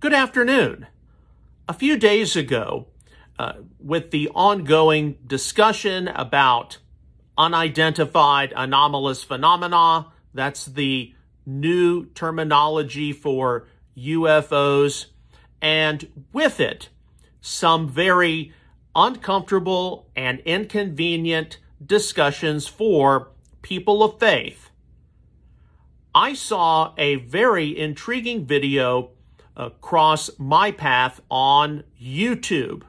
Good afternoon. A few days ago, uh, with the ongoing discussion about unidentified anomalous phenomena, that's the new terminology for UFOs, and with it, some very uncomfortable and inconvenient discussions for people of faith. I saw a very intriguing video across my path on YouTube.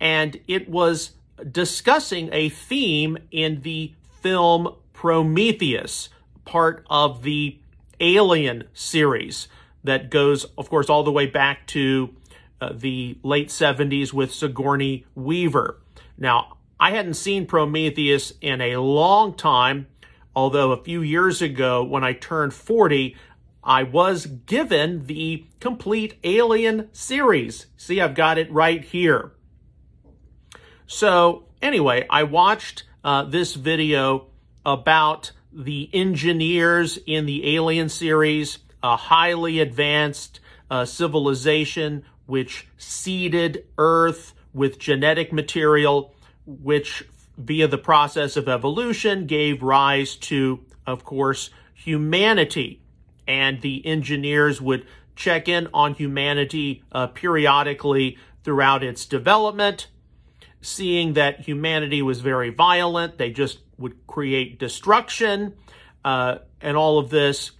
And it was discussing a theme in the film Prometheus, part of the Alien series that goes, of course, all the way back to uh, the late 70s with Sigourney Weaver. Now, I hadn't seen Prometheus in a long time, although a few years ago when I turned 40, I was given the complete Alien series. See, I've got it right here. So anyway, I watched uh, this video about the engineers in the Alien series, a highly advanced uh, civilization which seeded Earth with genetic material, which via the process of evolution gave rise to, of course, humanity and the engineers would check in on humanity uh, periodically throughout its development, seeing that humanity was very violent. They just would create destruction uh, and all of this.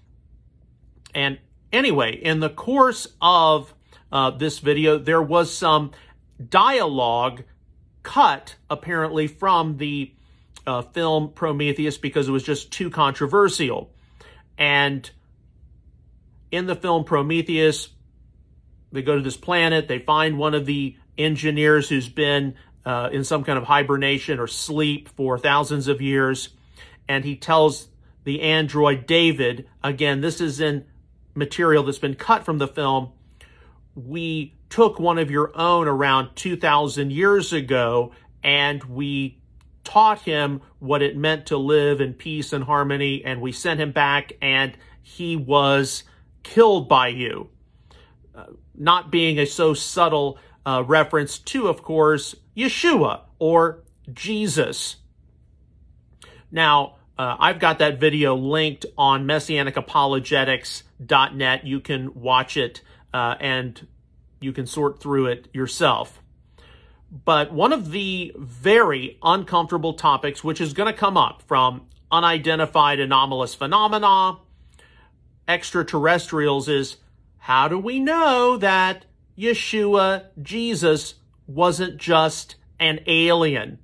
And anyway, in the course of uh, this video, there was some dialogue cut apparently from the uh, film Prometheus because it was just too controversial. And in the film Prometheus, they go to this planet, they find one of the engineers who's been uh, in some kind of hibernation or sleep for thousands of years, and he tells the android David, again, this is in material that's been cut from the film, we took one of your own around 2,000 years ago and we taught him what it meant to live in peace and harmony, and we sent him back, and he was killed by you. Uh, not being a so subtle uh, reference to, of course, Yeshua or Jesus. Now, uh, I've got that video linked on messianicapologetics.net. You can watch it uh, and you can sort through it yourself. But one of the very uncomfortable topics, which is going to come up from unidentified anomalous phenomena, extraterrestrials is how do we know that Yeshua, Jesus, wasn't just an alien?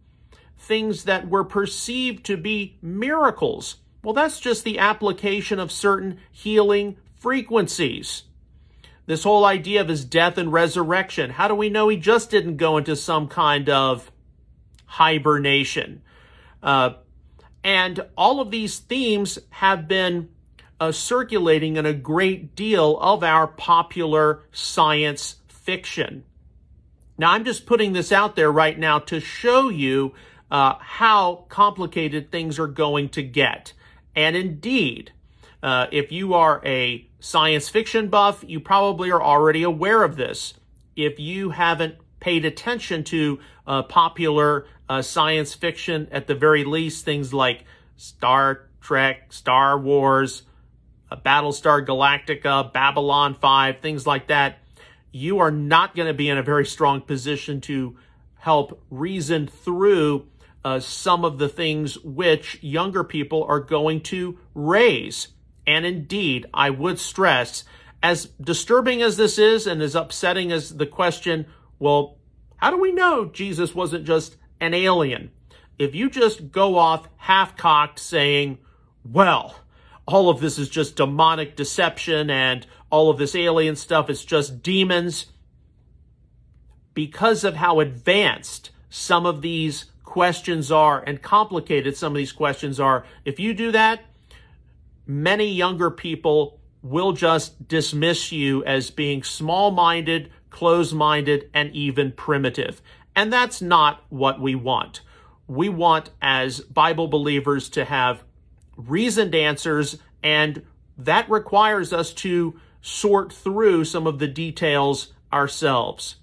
Things that were perceived to be miracles. Well, that's just the application of certain healing frequencies. This whole idea of his death and resurrection. How do we know he just didn't go into some kind of hibernation? Uh, and all of these themes have been uh, circulating in a great deal of our popular science fiction. Now, I'm just putting this out there right now to show you uh, how complicated things are going to get. And indeed, uh, if you are a science fiction buff, you probably are already aware of this. If you haven't paid attention to uh, popular uh, science fiction, at the very least, things like Star Trek, Star Wars, Battlestar Galactica, Babylon 5, things like that, you are not going to be in a very strong position to help reason through uh, some of the things which younger people are going to raise. And indeed, I would stress, as disturbing as this is and as upsetting as the question, well, how do we know Jesus wasn't just an alien? If you just go off half-cocked saying, well, all of this is just demonic deception and all of this alien stuff is just demons. Because of how advanced some of these questions are and complicated some of these questions are, if you do that, many younger people will just dismiss you as being small-minded, close-minded, and even primitive. And that's not what we want. We want, as Bible believers, to have reasoned answers, and that requires us to sort through some of the details ourselves.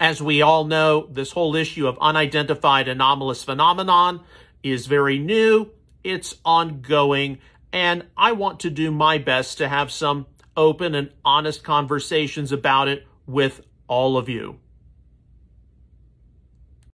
As we all know, this whole issue of unidentified anomalous phenomenon is very new. It's ongoing. And I want to do my best to have some open and honest conversations about it with all of you.